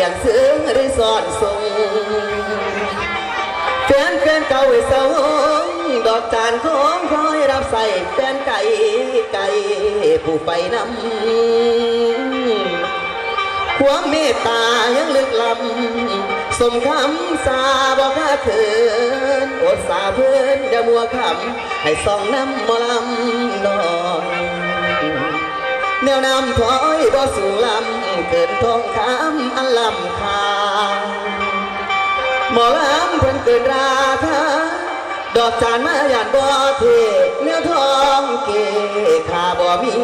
ียงเสือได้สอนส่งแฟนแฟนเก่าไว้เสงดอกจานของคอยรับใส่แฟนไก่ไก่ผู้ไปนำความเมตตายังลึกล้ำสมคำสาบอกข้าเขินอดสาเพื่อนอย่ามัวคำให้ส่องน้ำมอลำนอยแนวนำถอยบ่สูงลำเกินทองคำ ลำคาหมอลำเพิ่นเกินราคาดอกจานมาหยาดบ่เทเนื้อทองเกขาบ่มี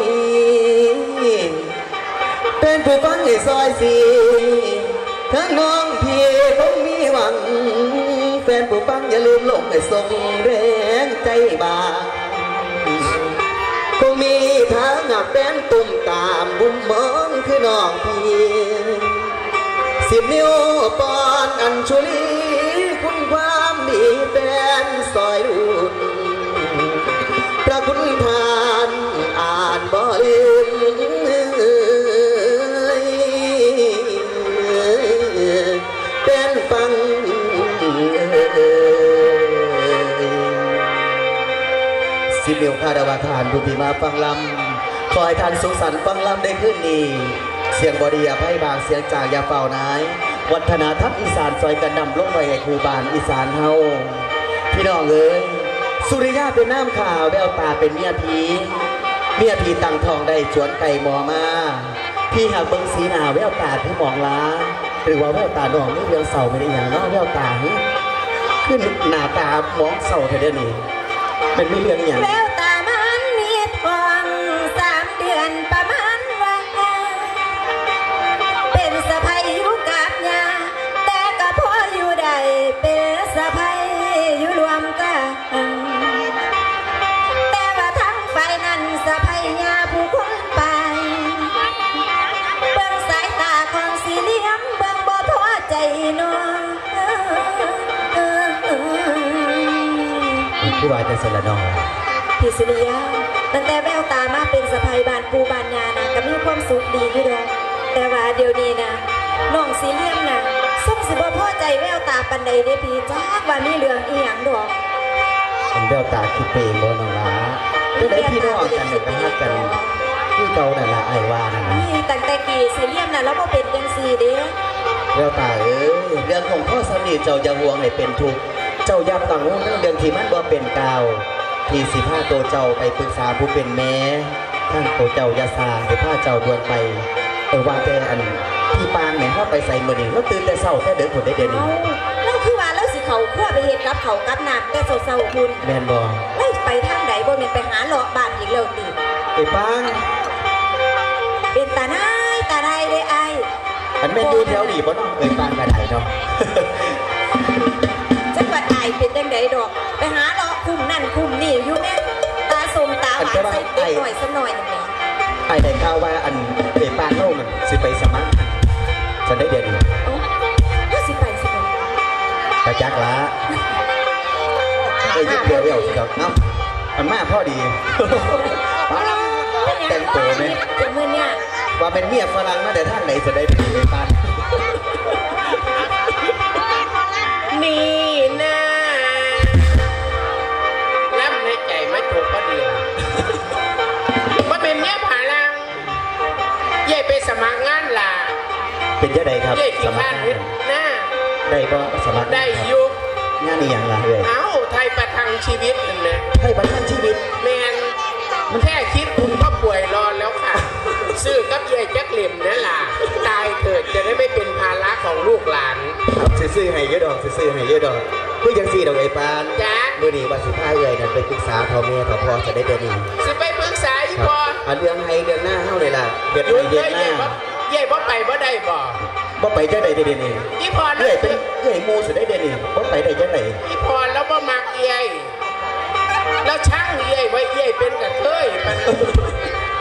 เป็นผู้ฟังในซอยสีทั้งน้องพี่คงมีหวังแฟนผู้ฟังอย่าลืมลงให้ส่งแรงใจบาคงมีทางแฟนตุ่มตามบุมมองคือน้องพี่ สิบนิ้วปอนอัญชุลีคุณความดีแฟนซอยรุ่นพระคุณทานอ่านบ่ลืมเป็นฟังสิเมียวคาดาวาทานผู้ที่มาฟังลำขอให้ท่านสุขสันต์ฟังลำได้ขึ้นนี้ เสียงบอดีอภัยบางเสียงจากยาเฝ้านายวัฒนธรรมอีสานซอยกันนำลงไปให้ครูบานอีสานเฮาพี่น้องเอ้ยสุริยาเป็นน้ำขาวแววตาเป็นเมียพีเมียพีตังทองได้จวนไก่หมอมาพี่หากเบิ่งสีหนาแววตาที่มองล้า หรือว่าแววตาหนองไม่เรื่องเศร้าไม่ได้อย่างนาะแววตาขึ้นหน้าตามองเศร้าเท่าเดี๋ยวนี้เป็นไม่เรื่องอย่าง ยาผู้คนไป เบิ่งสายตาของสีเหลี่ยมเบิ่งบ่พอใจน้องคือว่าจะสละนองพี่สุริยาตั้งแต่แววตามาเป็นสะพายบานปูบานยานะก็มีความสุขดีอยู่ดอกแต่ว่าเดี๋ยวนี้นะน้องสีเหลี่ยมนะส่งสิบ่พอใจแววตาปันใดได้พี่จ้าว่ามีเรื่องอีหยังดอกเป็นแววตาคิดเองบ่น้องล้า จะได้พี่น้องกันเนี่ยไปฮักกันคือเก่านั่ละไอวานั่นนะนี่ตั้งแต่กี่สีเลี่ยมนะแล้วบ่เป็นจังซี่เด้แววตาเอ้ยเรื่องของพ่อสามีเจ้าอย่าห่วงให้เป็นทุกข์เจ้าอย่าตังเรื่องเรื่องที่มันบ่เป็นกาวที่สิพาตัวเจ้าไปปรึกษาผู้เป็นแม่ท่านตัวเจ้าอย่าสร้างให้าเจ้าดวนไปเออว่าแต่อันพี่ปางเนี่ยเข้าไปใส่มือนี่แล้วตื่นแต่เช้าแต่เด็กคนได้เดี๋ยวเอานี้แล้วคือว่าแล้วสิเขาคั่วไปเฮ็ดกับเขากับน้ำแต่เศร้าๆคุณแมนบอแล้วไปทาง บ่แม่นไปหาเลาะบ้านอีกแล้วติไอ้ปางเป็นตาหนายตาได้เด้ไอ้ายอันแม่นอยู่แถวนี้บ่เน้องเอ้ยปางกันไหนเนาะ จังหวัดอายเป็นจังไดดอก ไปหาเลาะคุมนั่นคุมนี่อยู่แม่ตาสมตาหวานใส่เด็กหน่อยสักหน่อยหนึงแหม่ไอ้ได้ข่าวว่าอันไอ้ปางเฮามันสิไปสมัครจะได้เดี๋ยวนี้เอ้าก็สิไปสิไปกระจักละไอ้ยเดียวเดียวสิดอกเอ้า มันมาพอดี แต่งตัวไหมเดี๋ยวมื้อเนี่ยว่าเป็นเมียฝรั่งมาแต่ท่านไหนจะได้เป็นไอ้ปานนี่นะแล้วในใจไม่ถูกก็ดีว่าเป็นเมียผาลังเย่ไปสมัครงานล่ะเป็นยังไงครับเย่สที่มัคบ้ารนงาเฮ็นดหน้าได้บ่สมัครได้อยู่งานนี่อย่างไรเอ่ยเอ้าไทยประทังชีวิตนั่นนะให้ประทังชีวิต แมนแค่คิดคุณก็ป่วยรอนแล้วค่ะ ซื้อกับเย่แจ็คเหลี่ยมนี่ล่ะ ตายเถิดจะได้ไม่เป็นภาระของลูกหลาน ครับซื้อๆให้เยอะดอกซื้อๆให้เยอะดอกคือจังซี่ดอกไอ้ปานจ๊ะ มื้อนี้ว่าสิพาเอ่ยนั่นไปปรึกษาพ่อแม่พ่อพ่อจะได้เดี๋ยวนี้สิไปปรึกษาอีครับพออันเรื่องให้เดือนหน้าเฮาเลยล่ะเดือนหยุให้ดเดืเลอนยหน้าเย่บ่เย่บ่ไปบ่ได้บ่ บ่ไปจังได๋เดี๋ยวนี้อีพอแล้เอ้วยเป็นเอ้ยหมู่สุดได้เดี๋ยวนี้บ่ไปได้จังได๋อีพอแล้วบ่มักเย่แล้วช่างเย่ไว้เย่เป็นกระเทยมัน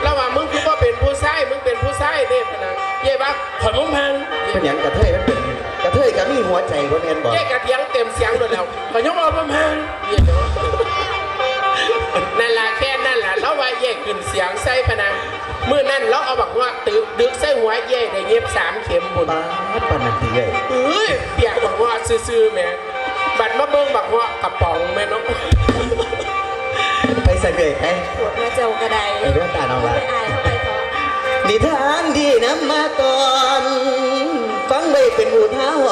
แล้วว่ามึงคือว่าเป็นผู้ชายมึงเป็นผู้ชายเด้พะนังเย่บักขอมึงพังเป็นหยังกระเทยมันเป็นกระเทยก็มีหัวใจบ่แม่นบ่เย่กระเทียงเต็มเสียงเลยแล้วขอยกเอาบ่พังเย่เนาะนั่นล่ะแค่นั่นล่ะแล้วว่าเย่ขึ้นเสียงใส่พะนังมื่อนั่นเราเอาบักว่าตึกดึกใส่หัวเย่ได้เย็บสามเข็ม บุญปาดปานนันทีเอ้ยเอ้ยเปียกบักว่าซื่อๆแหม่บัดมาเบิ่งบักว่ากระป๋องแม่น้องไปสังเกตไหมปวดมาเจ้ากระไดเออเรื่องตาน้องละไปอายเข้าไปก่อนนิทานที่นำมาก่อน ฟังไว้เป็นอุทาห